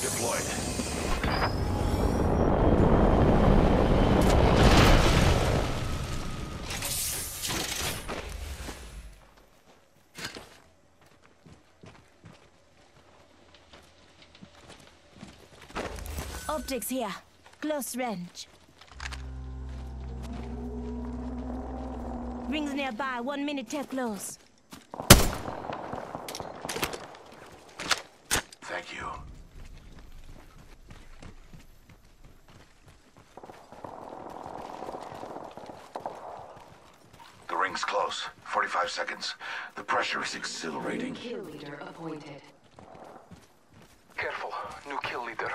deployed. Optics here. Close range. Rings nearby. One minute till close. Thank you. Ring's close. 45 seconds. The pressure is exhilarating. Kill leader appointed. Careful, new kill leader.